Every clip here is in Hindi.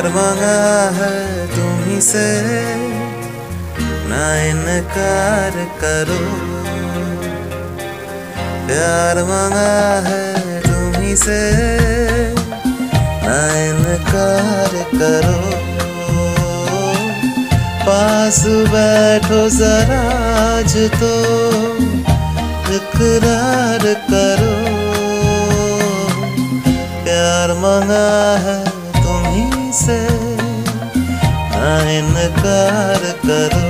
प्यार मांगा है तुम्ही से। ना इनकार करो। प्यार मांगा है तुम्ही से। ना इनकार करो। पास बैठो जरा तो इकरार करो। प्यार मांगा है इनकार करो।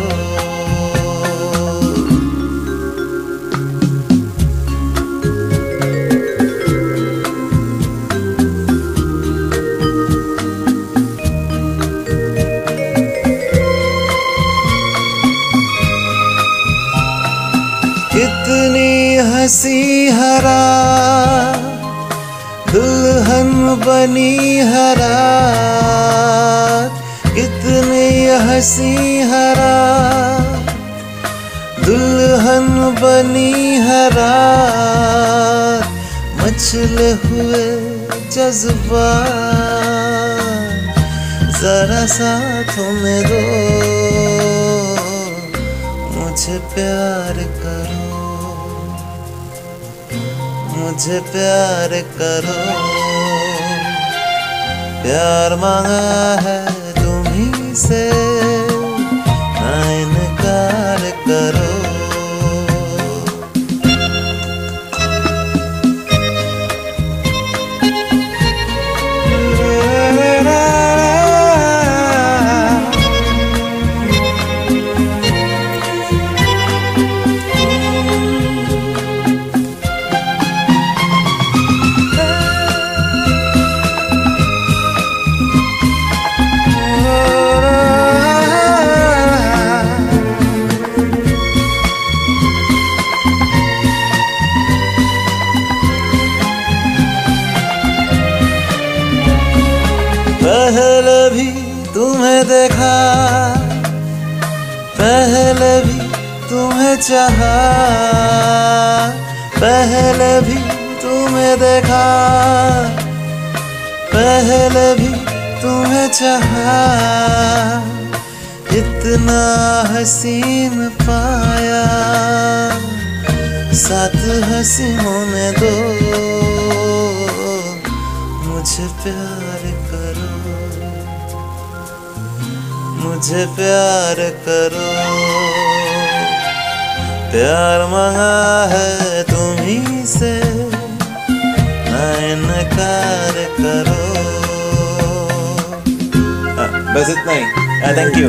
कितनी हँसी हरा दुल्हन बनी हरा। हँसी हरा दुल्हन बनी हरा मचले हुए जज्बा। जरा साथ में दो, मुझे प्यार करो। मुझे प्यार करो। प्यार मांगा है तुम्ही से। देखा, पहले भी तुम्हें चाहा, पहले भी तुम्हें देखा, पहले भी तुम्हें चाहा। इतना हसीन पाया साथ हँसी में दो, मुझे प्यार मुझे प्यार करो। प्यार मंगा है तुम्ही से। ना इनकार करो। बस इतना ही। Thank you